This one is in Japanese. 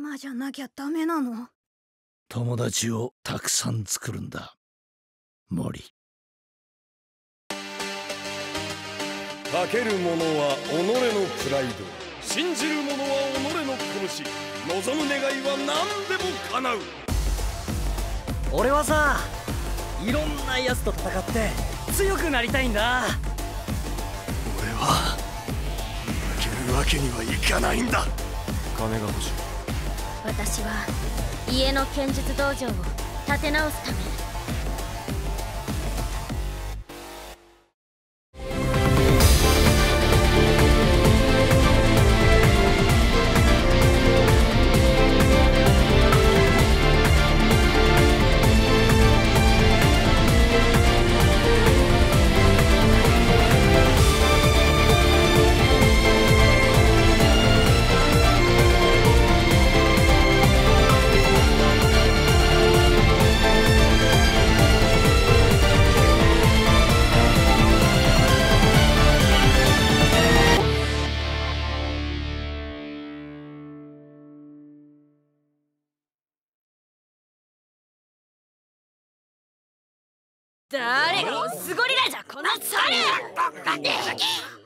今じゃなきゃダメなの？友達をたくさん作るんだ。森。かける者は己のプライド。信じる者は己の拳。望む願いは何でも叶う。俺はさいろんな奴と戦って強くなりたいんだ。俺は負けるわけにはいかないんだ。金が欲しい私は家の剣術道場を立て直すため誰がオスゴリラじゃこの猿。